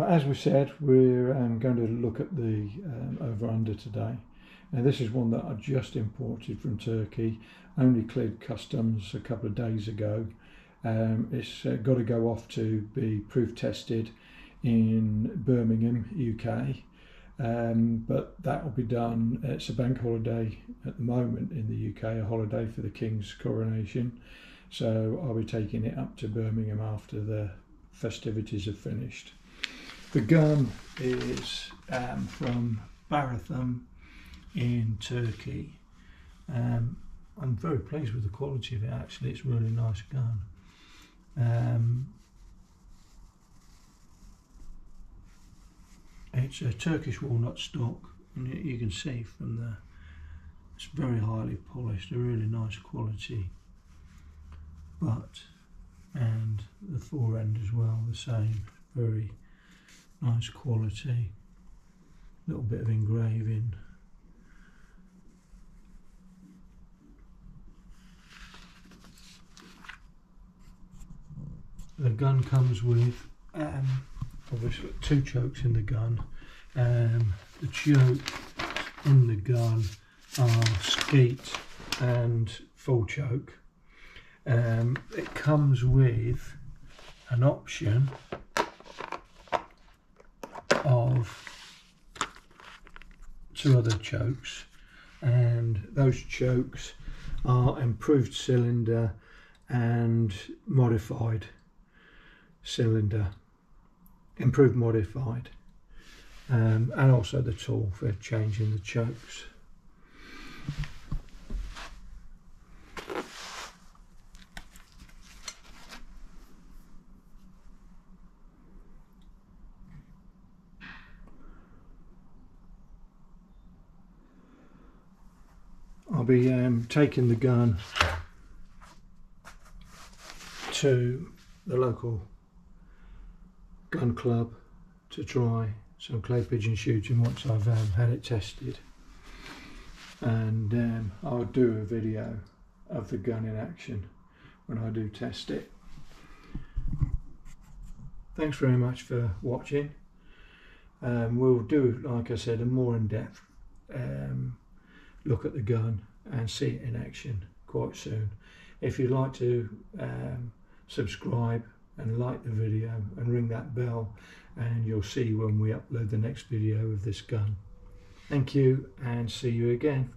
as we said, we're um, going to look at the um, over under today. Now, this is one that I just imported from Turkey, only cleared customs a couple of days ago. Um, it's uh, got to go off to be proof tested in Birmingham, UK. Um, but that will be done. It's a bank holiday at the moment in the UK, a holiday for the King's coronation. So I'll be taking it up to Birmingham after the festivities are finished. The gun is um, from Barathum in Turkey. Um, I'm very pleased with the quality of it actually, it's really nice gun. Um, it's a Turkish walnut stock and you can see from the it's very highly polished, a really nice quality butt and the fore end as well the same, very nice quality, little bit of engraving the gun comes with um, obviously two chokes in the gun. Um, the choke in the gun are skeet and full choke. Um, it comes with an option of two other chokes and those chokes are improved cylinder and modified cylinder, improved modified, um, and also the tool for changing the chokes. I'll be um, taking the gun to the local gun club to try some clay pigeon shooting once I've um, had it tested and um, I'll do a video of the gun in action when I do test it. Thanks very much for watching. Um, we'll do, like I said, a more in-depth um, look at the gun and see it in action quite soon. If you'd like to um, subscribe and like the video and ring that bell and you'll see when we upload the next video of this gun. Thank you and see you again.